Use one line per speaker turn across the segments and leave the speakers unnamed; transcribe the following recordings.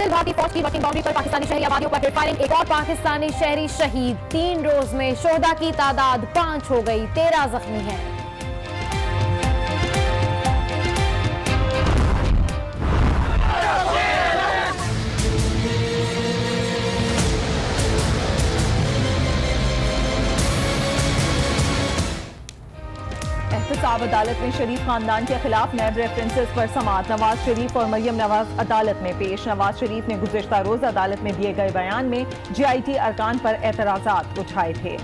मंजिल भारतीय फौज की वर्किंग बाउंड्री पर पाकिस्तानी शहरी आबादियों पर फायरिंग एक और पाकिस्तानी शहरी शहीद। तीन रोज में शोहदा की तादाद पाँच हो गई। तेरह जख्मी हैं।
एहतसाब अदालत में शरीफ खानदान के खिलाफ नैब रेफरेंसेस पर समात। नवाज़ शरीफ और मरियम नवाज़ अदालत में पेश। नवाज़ शरीफ ने गुजशत रोज अदालत में दिए गए बयान में जी आई टी अरकान पर एतराजात उठाए थे।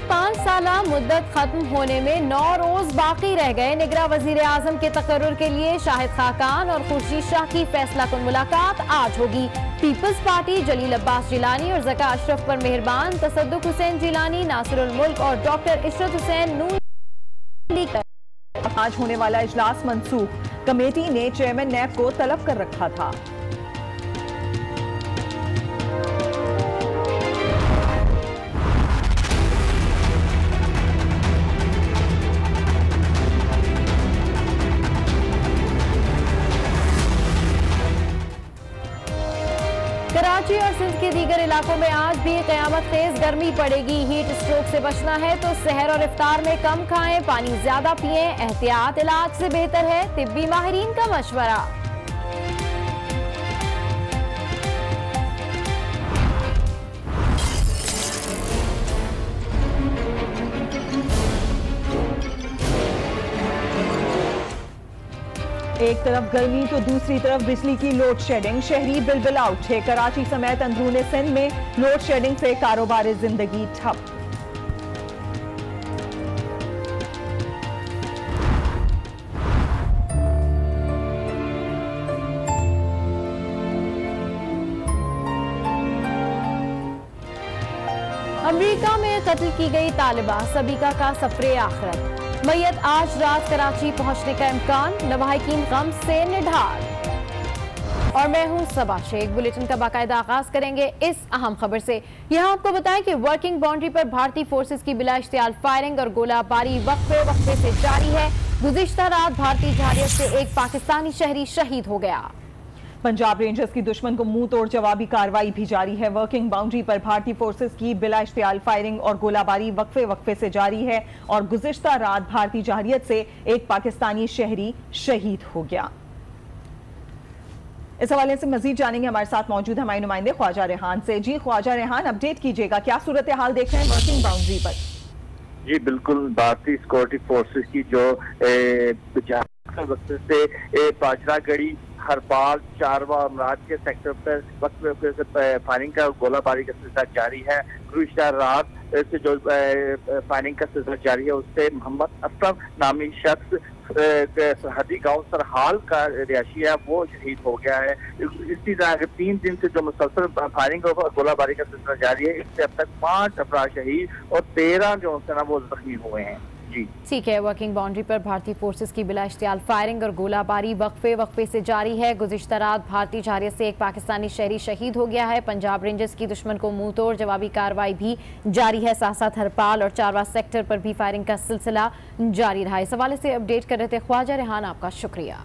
पाँच साल मुद्दत खत्म होने में नौ रोज बाकी रह गए। निगरा वज़ीर आज़म के तकर्र के लिए शाहिद खाकान और खुर्शीद शाह की फैसला कन मुलाकात आज होगी। पीपल्स पार्टी जलील अब्बास जिलानी और जका अशरफ पर मेहरबान। तसदुक हुसैन जिलानी, नासिरुल मुल्क और डॉक्टर इशरत हुसैन नून
आज होने वाला इजलास मनसूख कमेटी ने चेयरमैन नैब को तलब कर रखा था।
दीगर इलाकों में आज भी कयामत तेज गर्मी पड़ेगी। हीट स्ट्रोक से बचना है तो शहर और इफ्तार में कम खाएँ, पानी ज़्यादा पिए, एहतियात इलाज से बेहतर है, तिब्बी माहरीन का मशवरा।
एक तरफ़ गर्मी तो दूसरी तरफ़ बिजली की लोड शेडिंग शहरी बिलबिल आउट है कराची समेत अंदरूनी सिंध में लोड शेडिंग से कारोबार ज़िंदगी ठप।
अमेरिका में कत्ल की गई तालिबा सबीका का सफरे आखरत। मैयत आज रात कराची पहुँचने का इम्कान नवाहिकीन गम से निढाल। और मैं हूँ सबा शेख। बुलेटिन का बाकायदा आगाज़ करेंगे इस अहम खबर से। यहाँ आपको बताएँ कि वर्किंग बाउंड्री पर भारतीय फोर्सेस की बिला इश्तियाल फायरिंग और गोलाबारी वक्फे वक्फे से जारी है। गुजिश्ता रात भारतीय जारियत से एक पाकिस्तानी शहरी शहीद हो गया।
पंजाब रेंजर्स की दुश्मन को मुँह तोड़ जवाबी कार्रवाई भी जारी है। वर्किंग बाउंड्री पर भारतीय फोर्सेस की बिला इश्तियाल फायरिंग और गोलाबारी वक्फे वक्फे से जारी है और गुजिश्ता रात भारतीय जारियत से एक पाकिस्तानी शहरी शहीद हो गया। इस हवाले से मजीद जानेंगे, हमारे साथ मौजूद हमारे नुमाइंदे ख्वाजा रेहान से। जी, ख्वाजा रेहान, अपडेट कीजिएगा, क्या सूरत हाल देख रहे हैं वर्किंग बाउंड्री पर?
जी, बिल्कुल, भारतीय सिक्योरिटी फोर्सेस की जो वक्त से पाचरा गढ़ी हरपाल चारवा और मराज के सेक्टर पर वक्त वक्त से फायरिंग का गोलाबारी का सिलसिला जारी है। गुरुश्ता रात से जो फायरिंग का सिलसिला जारी है, उससे मोहम्मद असलम नामी शख्स सरहदी गाँव सरहाल का रिहाशी है, वो शहीद हो गया है। इसी तरह के तीन दिन से जो मुसलसल फायरिंग और गोलाबारी का सिलसिला जारी है, इससे अब तक पाँच अफराज शहीद और तेरह जो है ना वो जख्मी हुए हैं।
ठीक है वर्किंग बाउंड्री पर भारतीय फोर्सेस की बिला इश्तियाल फायरिंग और गोलाबारी वक्फे वक्फे से जारी है। गुज़िश्ता रात भारतीय जारियत से एक पाकिस्तानी शहरी शहीद हो गया है। पंजाब रेंजर्स की दुश्मन को मुँह तोड़ जवाबी कार्रवाई भी जारी है। साथ साथ हरपाल और चारवा सेक्टर पर भी फायरिंग का सिलसिला जारी रहा इस हवाले से अपडेट कर रहे थे ख्वाजा रेहान। आपका शुक्रिया।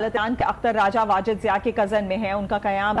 के अख्तर राजा वाजिद जिया के कज़न में है। उनका कयाम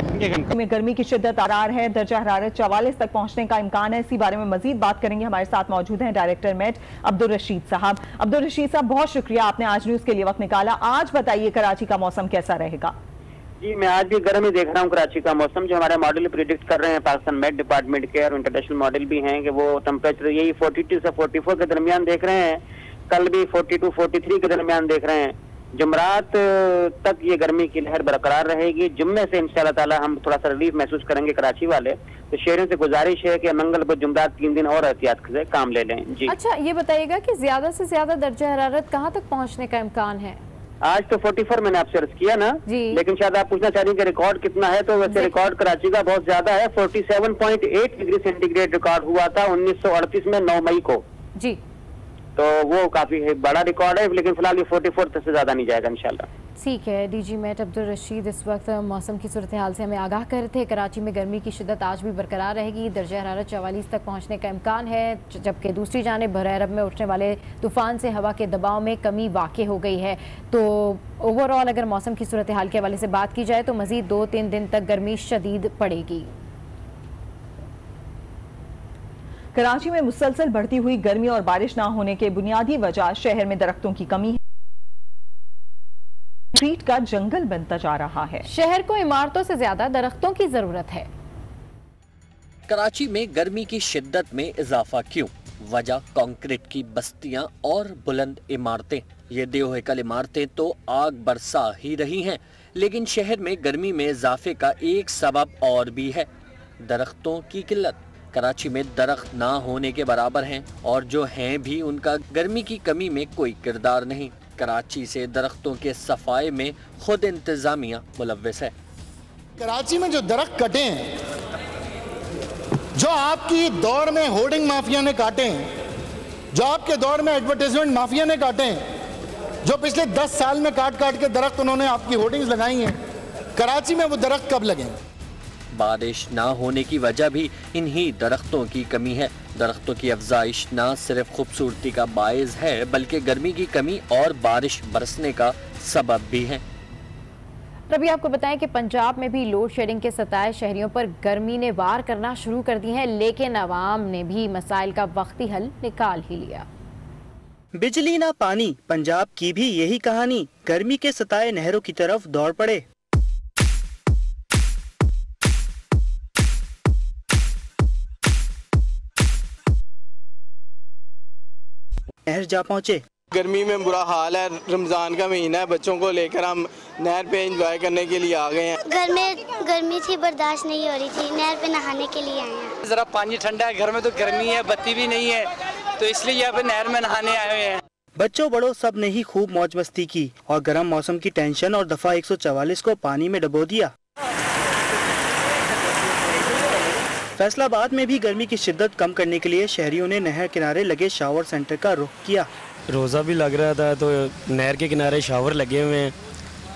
में गर्मी की शिद्दत आरार है दर्जा हरारत चवालीस तक पहुँचने का इम्कान है। इसी बारे में मजीद बात करेंगे। हमारे साथ मौजूद हैं डायरेक्टर मेट अब्दुल रशीद साहब। अब्दुल रशीद साहब बहुत शुक्रिया आपने आज न्यूज़ के लिए वक्त निकाला। आज बताइए कराची का मौसम कैसा रहेगा?
जी मैं आज भी गर्म ही देख रहा हूँ कराची का मौसम। जो हमारे मॉडल प्रिडिक्ट कर रहे हैं पाकिस्तान मेट डिपार्टमेंट के और इंटरनेशनल मॉडल भी हैं कि वो टेम्परेचर यही 42 से 44 के दरमियान देख रहे हैं। कल भी 42 43 के दरमियान देख रहे हैं। जुमरात तक ये गर्मी की लहर बरकरार रहेगी। जुम्मे से इंशाल्लाह ताला हम थोड़ा सा रिलीफ महसूस करेंगे कराची वाले। तो शहरों से गुजारिश है कि मंगल पर जुमरात तीन दिन और एहतियात से काम ले लें। जी।
अच्छा ये बताइएगा कि ज़्यादा से ज़्यादा दर्जा हरारत कहाँ तक पहुँचने का इम्कान है?
आज तो 44 मैंने आपसे अर्ज़ किया ना। लेकिन शायद आप पूछना चाह रही कि रिकॉर्ड कितना है तो वैसे रिकॉर्ड कराची का बहुत ज़्यादा है। 47.8 डिग्री सेंटीग्रेड रिकॉर्ड हुआ था 1938 में 9 मई को।
जी।
तो वो काफ़ी है, बड़ा रिकॉर्ड है लेकिन फ़िलहाल ये 44 तक से ज़्यादा नहीं जाएगा इंशाल्लाह।
ठीक है डीजी मेट अब्दुल रशीद इस वक्त मौसम की सूरत हाल से हमें आगाह कर रहे थे। कराची में गर्मी की शिदत आज भी बरकरार रहेगी। दर्जा हरारत चवालीस तक पहुँचने का इम्कान है जबकि दूसरी जानब बर अरब में उठने वाले तूफ़ान से हवा के दबाव में कमी वाक़ हो गई है। तो ओवरऑल अगर मौसम की सूरत हाल के हवाले से बात की जाए तो मजीद दो तीन दिन तक गर्मी शदीद पड़ेगी।
कराची में मुसलसल बढ़ती हुई गर्मी और बारिश ना होने के बुनियादी वजह शहर में दरख्तों की कमी है। स्ट्रीट का जंगल बनता जा रहा है।
शहर को इमारतों से ज़्यादा दरख्तों की ज़रूरत है।
कराची में गर्मी की शिद्दत में इजाफा क्यों? वजह कंक्रीट की बस्तियाँ और बुलंद इमारतें। ये देवकल इमारतें तो आग बरसा ही रही हैं लेकिन शहर में गर्मी में इजाफे का एक सबब और भी है। दरख्तों की किल्लत। कराची में दरख्त ना होने के बराबर हैं और जो हैं भी उनका गर्मी की कमी में कोई किरदार नहीं। कराची से दरख्तों के सफ़ाई में खुद इंतजामिया मुलविस है।
कराची में जो दरख्त कटे हैं, जो आपकी दौर में होर्डिंग माफिया ने काटे हैं, जो आपके दौर में एडवर्टाइजमेंट माफिया ने काटे हैं, जो पिछले दस साल में काट काट के दरख्त उन्होंने आपकी होर्डिंग्स लगाई हैं, कराची में वो दरख्त कब लगेंगे?
बारिश ना होने की वजह भी इन्हीं दरख्तों की कमी है। दरख्तों की अफजाइश न सिर्फ़ खूबसूरती का बायस है बल्कि गर्मी की कमी और बारिश बरसने का सबब भी है।
तभी आपको बताएँ कि पंजाब में भी लोड शेडिंग के सताए शहरियों पर गर्मी ने वार करना शुरू कर दी है लेकिन अवाम ने भी मसाइल का वक्ती हल निकाल ही लिया।
बिजली ना पानी पंजाब की भी यही कहानी गर्मी के सताए नहरों की तरफ़ दौड़ पड़े। जा पहुँचे।
गर्मी में बुरा हाल है। रमज़ान का महीना है। बच्चों को लेकर हम नहर पे एंजॉय करने के लिए आ गए हैं।
घर में गर्मी थी बर्दाश्त नहीं हो रही थी। नहर पे नहाने के लिए आए हैं।
ज़रा पानी ठंडा है। घर में तो गर्मी है बत्ती भी नहीं है। तो इसलिए यहाँ पे नहर में नहाने आए हुए हैं।
बच्चों बड़ों सबने ही खूब मौज मस्ती की और गर्म मौसम की टेंशन और दफ़ा 144 को पानी में डबो दिया। फैसलाबाद में भी गर्मी की शिद्दत कम करने के लिए शहरियों ने नहर किनारे लगे शावर सेंटर का रुख किया।
रोज़ा भी लग रहा था तो नहर के किनारे शावर लगे हुए हैं।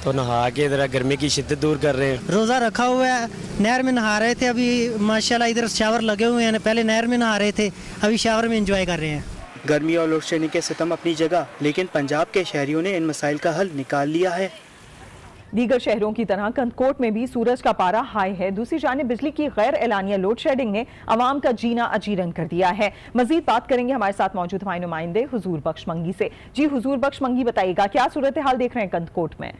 तो नहा के इधर गर्मी की शिद्दत दूर कर रहे हैं।
रोज़ा रखा हुआ है नहर में नहा रहे थे अभी माशाल्लाह इधर शावर लगे हुए हैं। पहले नहर में नहा रहे थे अभी शावर में इंजॉय कर रहे हैं।
गर्मी और लोड शेडिंग के सितम अपनी जगह लेकिन पंजाब के शहरियों ने इन मसाइल का हल निकाल लिया है।
दीगर शहरों की तरह कंदकोट में भी सूरज का पारा हाई है। दूसरी जाने बिजली की गैर एलानिया लोड शेडिंग ने आवाम का जीना अजीरन कर दिया है। मजीद बात करेंगे हमारे साथ मौजूद हमारे नुमाइंदे हजूर बख्श मंगी से। जी, हजूर बख्श मंगी, बताइएगा, क्या सूरत हाल देख रहे हैं कंदकोट में?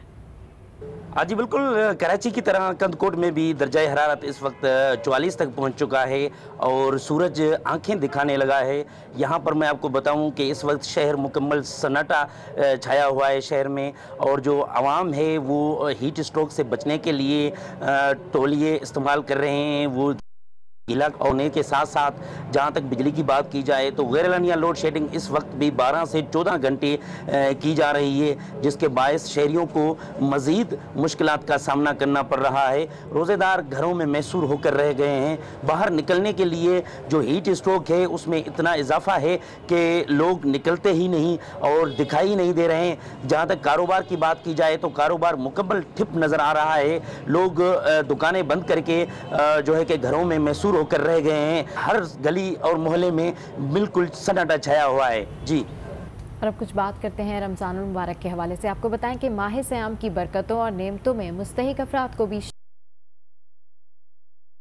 हाँ जी, बिल्कुल, कराची की तरह कंदकोट में भी दर्जा हरारत इस वक्त चवालीस तक पहुँच चुका है और सूरज आँखें दिखाने लगा है। यहाँ पर मैं आपको बताऊँ कि इस वक्त शहर मुकम्मल सन्नाटा छाया हुआ है शहर में और जो आवाम है वो हीट स्ट्रोक से बचने के लिए टोलिए इस्तेमाल कर रहे हैं, वो गीला होने के साथ साथ जहाँ तक बिजली की बात की जाए तो गैरलानिया लोड शेडिंग इस वक्त भी 12 से 14 घंटे की जा रही है, जिसके बायस शहरियों को मज़ीद मुश्किल का सामना करना पड़ रहा है। रोज़ेदार घरों में मैसूर होकर रह गए हैं। बाहर निकलने के लिए जो हीट स्ट्रोक है, उसमें इतना इजाफा है कि लोग निकलते ही नहीं और दिखाई नहीं दे रहे हैं। जहाँ तक कारोबार की बात की जाए तो कारोबार मुकम्मल ठिप नज़र आ रहा है। लोग दुकानें बंद करके जो है कि घरों में मैसूर होकर रह गए हैं। हर गली और मोहल्ले में बिल्कुल सन्नाटा छाया हुआ है। जी।
और अब कुछ बात करते हैं रमज़ान मुबारक के हवाले से। आपको बताएँ कि माह सयाम की बरकतों और नेमतों में मुस्तक अफराद को भी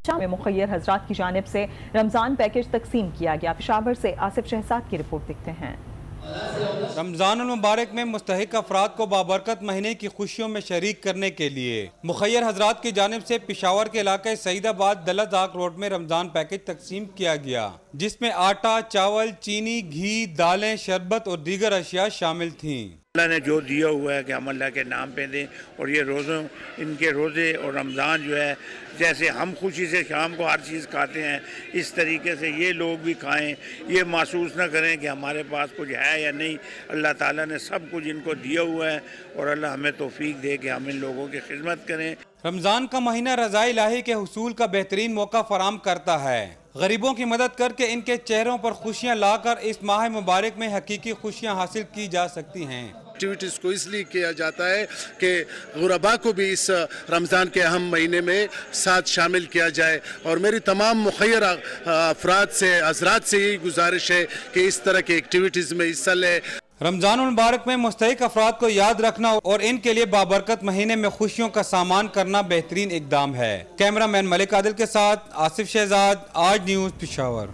में मुखैर हजरात की जानब से रमज़ान पैकेज तकसीम किया गया। पिशावर से आसिफ शहजाद की रिपोर्ट देखते हैं।
रमज़ान मुबारक में मुस्तक अफराद को बाबरकत महीने की खुशियों में शरीक करने के लिए। मुखैर हजरात की जानब से पिशावर के इलाके सईदाबाद दलत रोड में रमज़ान पैकेज तकसीम किया गया, जिसमें आटा, चावल, चीनी, घी, दालें, शरबत और दीगर अशिया शामिल थीं।
अल्लाह ने जो दिया हुआ है कि हम अल्लाह के नाम पे दें और ये रोज़ों, इनके रोज़े और रमज़ान जो है, जैसे हम खुशी से शाम को हर चीज़ खाते हैं, इस तरीके से ये लोग भी खाएँ। ये महसूस ना करें कि हमारे पास कुछ है या नहीं। अल्लाह ताला ने सब कुछ इनको दिया हुआ है और अल्लाह हमें तोफ़ी दे कि हम इन लोगों की खिदमत करें।
रमज़ान का महीना रज़ाई लाही के हसूल का बेहतरीन मौका फराम करता है। गरीबों की मदद करके इनके चेहरों पर खुशियाँ लाकर इस माह मुबारक में हकीकी खुशियाँ हासिल की जा सकती हैं।
एक्टिविटीज़ को इसलिए किया जाता है कि गुरबा को भी इस रमज़ान के अहम महीने में साथ शामिल किया जाए। और मेरी तमाम मुखैर अफराद से, हजरात से यही गुजारिश है कि इस तरह की एक्टिविटीज़ में हिस्सा लें।
रमज़ान मुबारक में मुस्तक अफराद को याद रखना और इनके लिए बाबरकत महीने में खुशियों का सामान करना बेहतरीन इकदाम है। कैमरा मैन मलिक आदिल के साथ आसिफ शहजाद आज न्यूज़ पिशावर।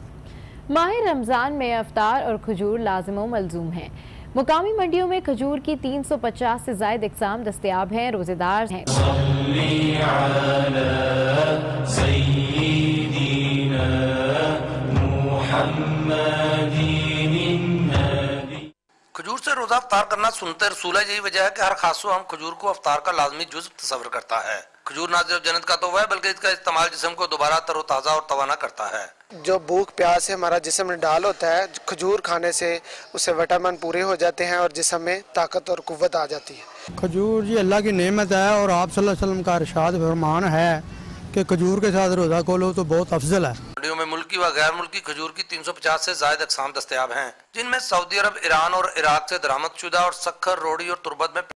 माह रमज़ान में अवतार और खजूर लाजम मलजूम है। मुकामी मंडियों में खजूर की 350 से जायद इकसाम दस्तियाब हैं रोजेदार हैं।
खजूर से रोजा अफ्तार करना सुनते रसूल है यही वजह है कि हर खासो हम खजूर को अफ्तार का लाजमी जुज तस्वर करता है। खजूर ना सिर्फ़ जन्नत का तोहफा है बल्कि इसका इस्तेमाल जिसम को दोबारा तरोताज़ा और तवाना करता है।
जो भूख प्यास है हमारा जिसम में डाल होता है खजूर खाने से उससे विटामिन पूरे हो जाते हैं और जिसम में ताकत और कुत आ जाती है।
खजूर जी अल्लाह की नेमत है और आप सल्लल्लाहु अलैहि वसल्लम का इरशाद फरमान है। कि खजूर के साथ रोज़ा खोलो तो बहुत अफजल है।
मंडियों में मुल्की व गैर मुल्की खजूर की 350 से जायद अकसाम दस्तियाब हैं, जिनमें सऊदी अरब, ईरान और इराक से दरामद शुदा और सखर, रोड़ी और तुरबत में